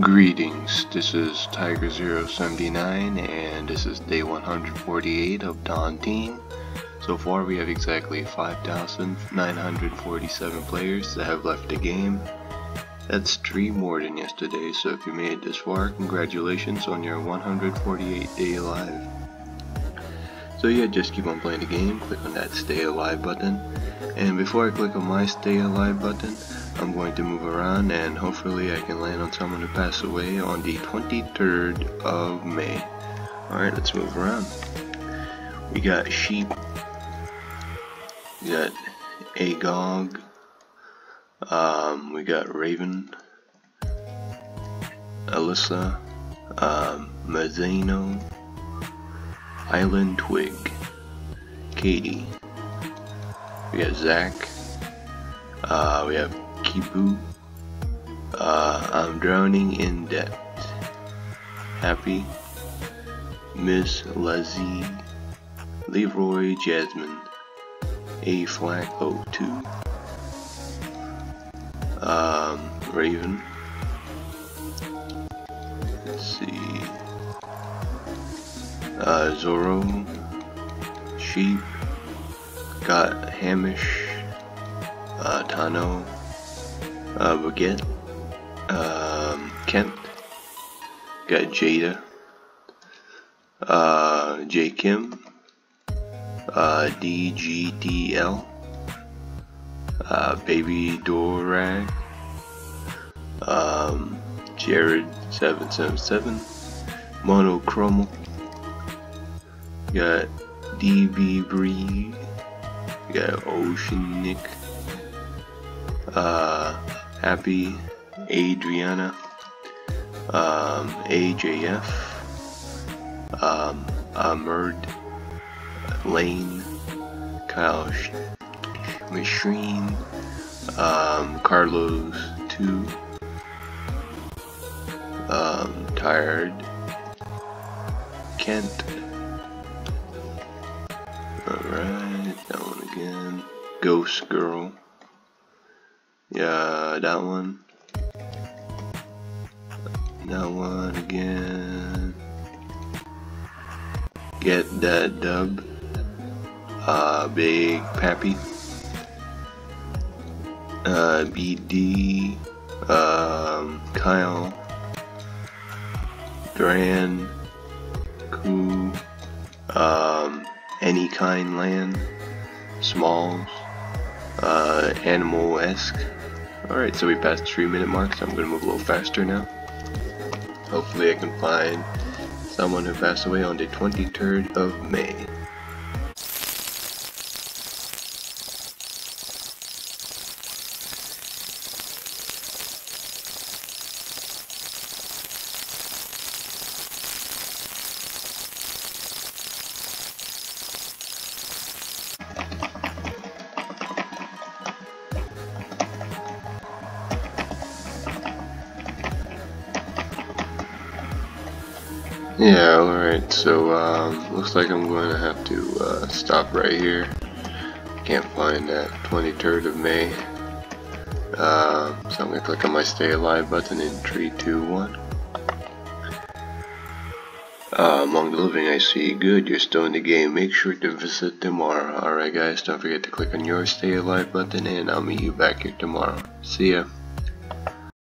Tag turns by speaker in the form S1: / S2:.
S1: Greetings, this is Tiger079 and this is day 148 of Tontine. So far we have exactly 5,947 players that have left the game. That's 3 more than yesterday, so if you made it this far, congratulations on your 148 day alive. So yeah, just keep on playing the game, click on that stay alive button. And before I click on my stay alive button, I'm going to move around and hopefully I can land on someone who passed away on the 23rd of May. Alright, let's move around. We got Sheep. We got Agog. Um, we got Raven. Alyssa. Um, Mazzano. Island Twig. Katie. We got Zach. Uh, we have Kipu. Uh, I'm drowning in debt. Happy. Miss Lazzie. Leroy Jasmine. A flat 02. Um, Raven. Let's see. Uh. Sheep. Got Hamish. Uh, Tano uh, Baguette, um, Kent, got Jada, uh, J Kim, uh, DGDL, uh, Baby Dorag, um, Jared777, Monochromal, got DB Breed, got Ocean Nick, uh, Happy, Adriana, um, AJF, um, Ahmerd, Lane, Kyle Machine, um, Carlos 2, um, Tired, Kent, alright, that one again, Ghost Girl, yeah, that one. That one again. Get that dub. Uh, Big Pappy. Uh, BD. Um, Kyle. Duran. Koo. Um, Any Kind Land. Smalls. Uh, Animal-esque. Alright, so we passed the 3 minute mark, so I'm going to move a little faster now. Hopefully I can find someone who passed away on the 23rd of May. Yeah, alright, so um, looks like I'm going to have to uh, stop right here. Can't find that 23rd of May. Uh, so I'm going to click on my stay alive button in 3, 2, 1. Uh, among the living I see, good, you're still in the game. Make sure to visit tomorrow. Alright guys, don't forget to click on your stay alive button and I'll meet you back here tomorrow. See ya.